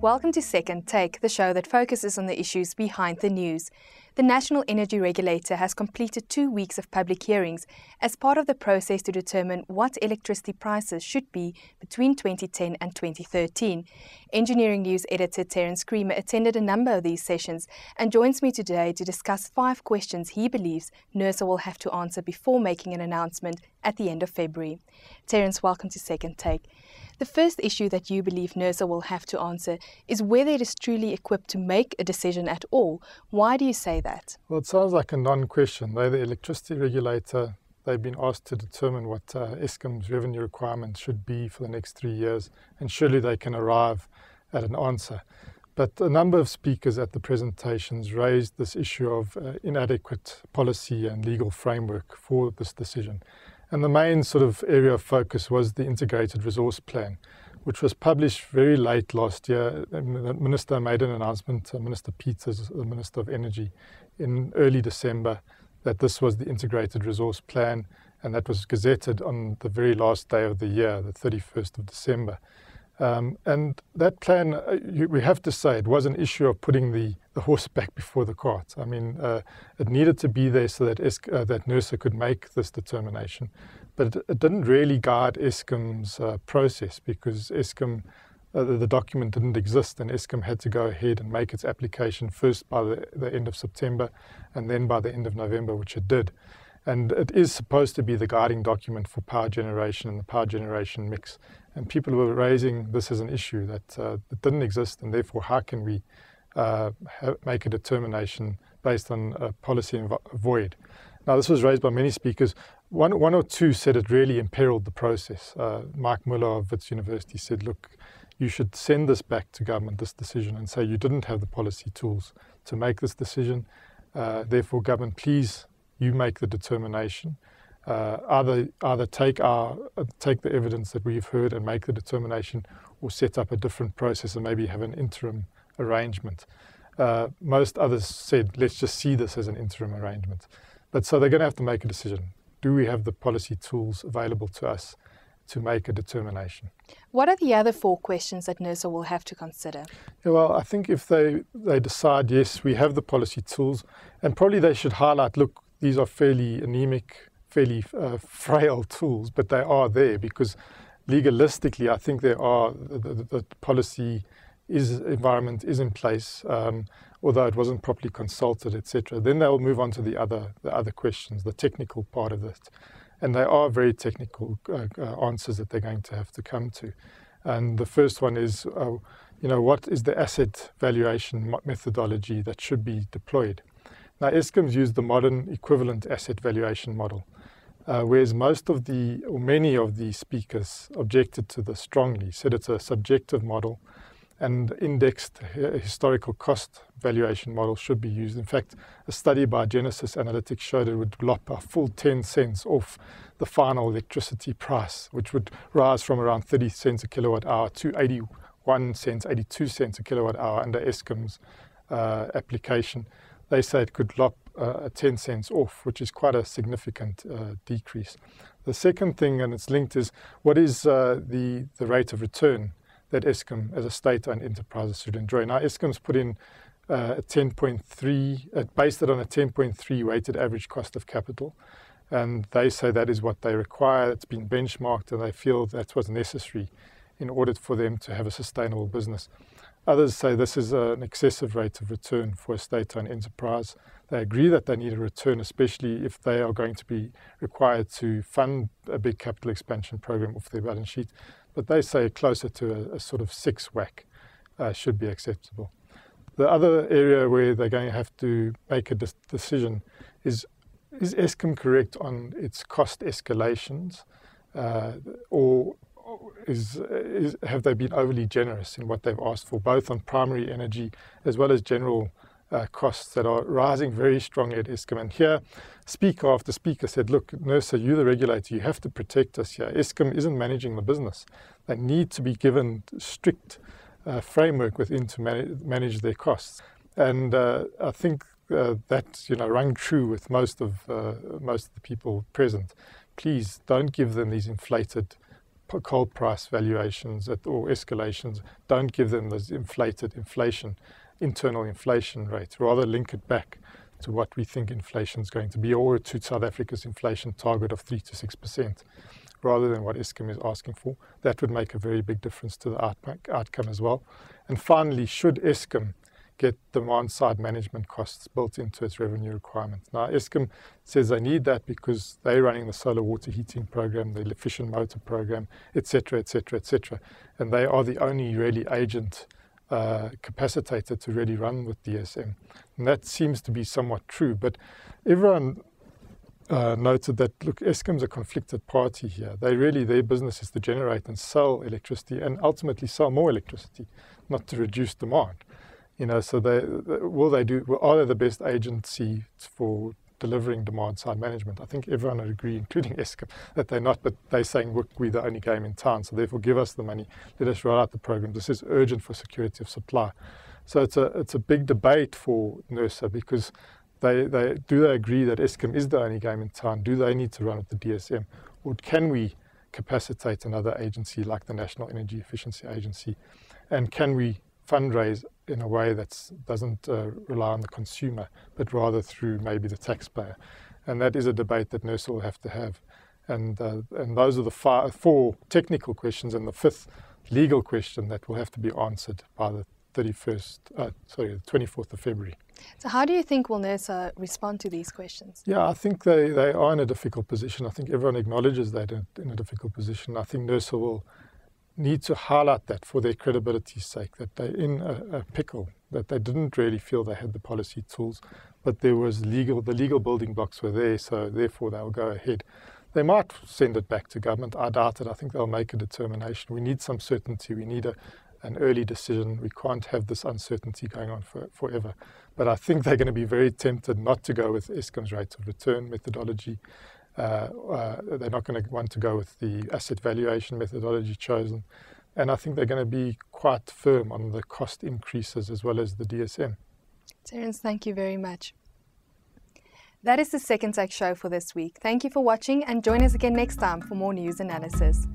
Welcome to Second Take, the show that focuses on the issues behind the news. The National Energy Regulator has completed two weeks of public hearings as part of the process to determine what electricity prices should be between 2010 and 2013. Engineering News editor Terence Creamer attended a number of these sessions and joins me today to discuss five questions he believes NERSA will have to answer before making an announcement at the end of February. Terence, welcome to Second Take. The first issue that you believe NERSA will have to answer is whether it is truly equipped to make a decision at all. Why do you say that? Well, it sounds like a non question. They're the electricity regulator. They've been asked to determine what uh, Eskom's revenue requirements should be for the next three years, and surely they can arrive at an answer. But a number of speakers at the presentations raised this issue of uh, inadequate policy and legal framework for this decision. And the main sort of area of focus was the integrated resource plan, which was published very late last year. The minister made an announcement, uh, Minister Peters, the Minister of Energy, in early December, that this was the integrated resource plan, and that was gazetted on the very last day of the year, the 31st of December. Um, and that plan, uh, you, we have to say, it was an issue of putting the, the horse back before the cart. I mean, uh, it needed to be there so that, ESC, uh, that NERSA could make this determination. But it, didn't really guide Eskom's uh, process because Eskom, uh, the, the, document didn't exist and Eskom had to go ahead and make its application first by the, the end of September and then by the end of November, which it did. And it is supposed to be the guiding document for power generation and the power generation mix. And people were raising this as an issue that uh, it didn't exist, and therefore, how can we uh, make a determination based on a policy void? Now, this was raised by many speakers. One, one or two said it really imperiled the process. Uh, Mike Muller of Wits University said, look, you should send this back to government, this decision, and say you didn't have the policy tools to make this decision. Uh, therefore, government, please, you make the determination uh, either either take our uh, take the evidence that we've heard and make the determination, or set up a different process and maybe have an interim arrangement. Uh, most others said, let's just see this as an interim arrangement. But so they're going to have to make a decision. Do we have the policy tools available to us to make a determination? What are the other four questions that NERSA will have to consider? Yeah, well, I think if they, they decide, yes, we have the policy tools, and probably they should highlight, look, these are fairly anemic fairly uh, frail tools, but they are there because legalistically, I think there are the, the, the policy is environment is in place, um, although it wasn't properly consulted, etc. Then they'll move on to the other the other questions, the technical part of it, and they are very technical uh, uh, answers that they're going to have to come to. And the first one is, uh, you know, what is the asset valuation methodology that should be deployed? Now, Eskom's used the modern equivalent asset valuation model uh, whereas most of the, or many of the speakers objected to this strongly, said it's a subjective model and indexed historical cost valuation model should be used. In fact, a study by Genesis Analytics showed it would lop a full 10 cents off the final electricity price, which would rise from around 30 cents a kilowatt hour to 81 cents, 82 cents a kilowatt hour under Eskom's uh, application. They say it could lop uh, 10 cents off, which is quite a significant uh, decrease. The second thing, and it's linked, is what is uh, the, the rate of return that Eskom as a state-owned enterprise should enjoy. Now, Eskom's put in uh, a 10.3, uh, based it on a 10.3 weighted average cost of capital. And they say that is what they require. It's been benchmarked, and they feel that's what's necessary in order for them to have a sustainable business. Others say this is an excessive rate of return for a state owned enterprise. They agree that they need a return, especially if they are going to be required to fund a big capital expansion program off their balance sheet. But they say closer to a, a sort of six WACC uh, should be acceptable. The other area where they're going to have to make a de- decision is is Eskom correct on its cost escalations, uh, or is, is, have they been overly generous in what they've asked for, both on primary energy as well as general uh, costs that are rising very strongly at Eskom. And here, speaker after speaker said, look, NERSA, you're the regulator, you have to protect us here. Eskom isn't managing the business. They need to be given strict uh, framework within to manage, manage their costs. And uh, I think uh, that, you know, rang true with most of, uh, most of the people present please don't give them these inflated coal price valuations at, or escalations. Don't give them this inflated inflation, internal inflation rate. Rather link it back to what we think inflation is going to be, or to South Africa's inflation target of three to six percent, rather than what Eskom is asking for. That would make a very big difference to the outcome as well. And finally, should Eskom get demand side management costs built into its revenue requirements. Now, Eskom says they need that because they're running the solar water heating program, the efficient motor program, etc., etc., etc., and they are the only really agent uh, capacitated to really run with DSM. And that seems to be somewhat true, but everyone uh, noted that look, Eskom's a conflicted party here. They really their business is to generate and sell electricity, and ultimately sell more electricity, not to reduce demand. You know, so they will they do? Are they the best agency for delivering demand side management? I think everyone would agree, including Eskom, that they're not. But they're saying, we're the only game in town, so therefore give us the money. Let us roll out the program. This is urgent for security of supply. So it's a it's a big debate for NERSA because they, they do they agree that Eskom is the only game in town? Do they need to run with the DSM, or can we capacitate another agency like the National Energy Efficiency Agency, and can we fundraise in a way that doesn't uh, rely on the consumer, but rather through maybe the taxpayer. And that is a debate that NERSA will have to have. And, uh, and those are the five, four technical questions, and the fifth legal question that will have to be answered by the 31st, uh, sorry, the 24th of February. So, how do you think will NERSA respond to these questions? Yeah, I think they, they are in a difficult position. I think everyone acknowledges that in a difficult position. I think NERSA will need to highlight that for their credibility's sake, that they're in a, a, pickle, that they didn't really feel they had the policy tools, but there was legal, the legal building blocks were there, so therefore they'll go ahead. They might send it back to government. I doubt it. I think they'll make a determination. We need some certainty. We need a, an early decision. We can't have this uncertainty going on for, forever. But I think they're going to be very tempted not to go with Eskom's rate of return methodology Uh, uh, they're not going to want to go with the asset valuation methodology chosen. And I think they're going to be quite firm on the cost increases as well as the DSM. Terence, thank you very much. That is the Second Take show for this week. Thank you for watching and join us again next time for more news analysis.